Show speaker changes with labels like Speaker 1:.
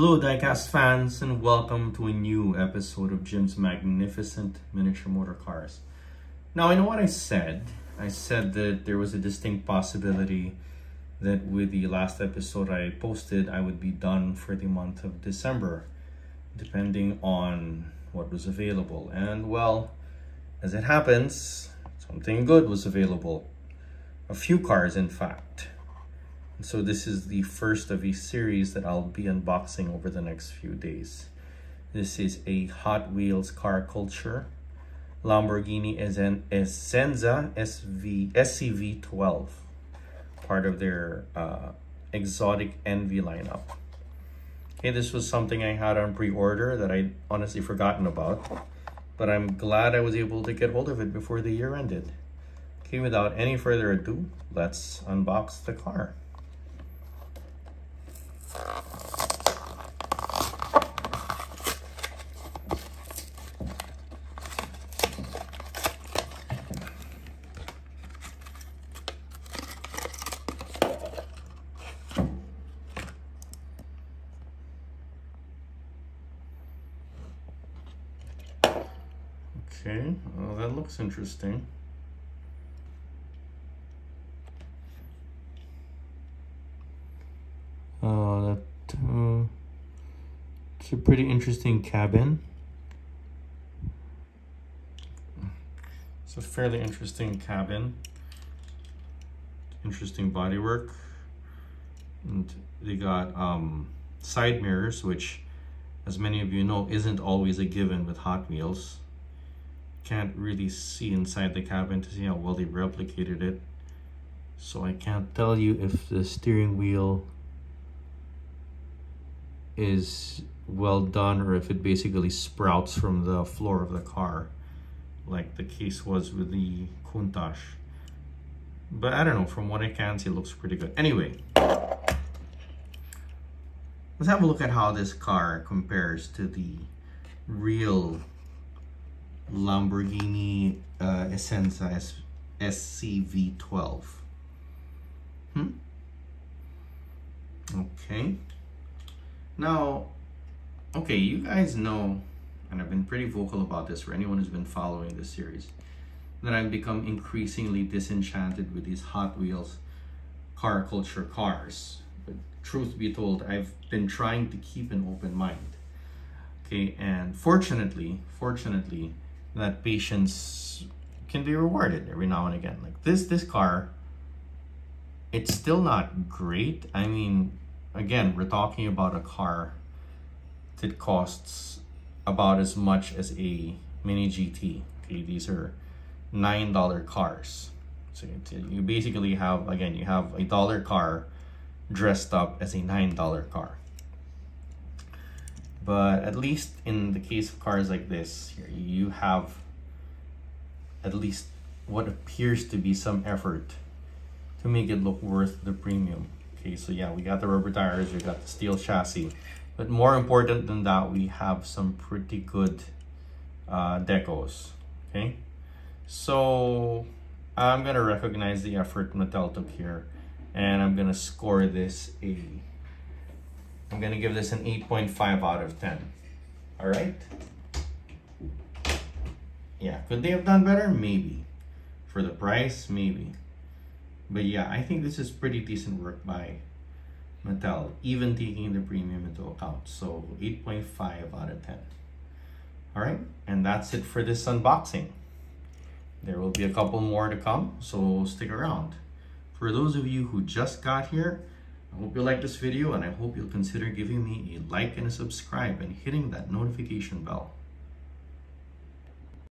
Speaker 1: Hello diecast fans and welcome to a new episode of Jim's Magnificent Miniature Motor Cars. Now I know what I said. I said that there was a distinct possibility that with the last episode I posted I would be done for the month of December depending on what was available. And well, as it happens, something good was available. A few cars in fact. So this is the first of a series that I'll be unboxing over the next few days. This is a Hot Wheels car culture Lamborghini is an Essenza SV, SCV12, part of their uh, exotic envy lineup. Okay, this was something I had on pre-order that I'd honestly forgotten about, but I'm glad I was able to get hold of it before the year ended. Okay, without any further ado, let's unbox the car. Okay, well, that looks interesting. Uh, that, uh, it's a pretty interesting cabin. It's a fairly interesting cabin. Interesting bodywork. And they got um, side mirrors, which, as many of you know, isn't always a given with Hot Wheels. Can't really see inside the cabin to see how well they replicated it. So I can't tell you if the steering wheel is well done or if it basically sprouts from the floor of the car like the case was with the Countach. But I don't know, from what I can see, it looks pretty good. Anyway, let's have a look at how this car compares to the real Lamborghini uh, Essenza S SCV12. Hmm? Okay. Now, okay, you guys know, and I've been pretty vocal about this for anyone who's been following this series, that I've become increasingly disenchanted with these Hot Wheels car culture cars. But truth be told, I've been trying to keep an open mind. Okay, and fortunately, fortunately, that patience can be rewarded every now and again. Like this, this car, it's still not great. I mean, again, we're talking about a car that costs about as much as a Mini GT. Okay, these are $9 cars. So you basically have, again, you have a dollar car dressed up as a $9 car. But at least in the case of cars like this, you have at least what appears to be some effort to make it look worth the premium. Okay, so yeah, we got the rubber tires, we got the steel chassis. But more important than that, we have some pretty good uh, decos, okay? So I'm gonna recognize the effort Mattel took here and I'm gonna score this a, I'm gonna give this an 8.5 out of 10, all right? Yeah, could they have done better? Maybe. For the price, maybe. But yeah, I think this is pretty decent work by Mattel, even taking the premium into account. So 8.5 out of 10. All right, and that's it for this unboxing. There will be a couple more to come, so stick around. For those of you who just got here, I hope you like this video and I hope you'll consider giving me a like and a subscribe and hitting that notification bell.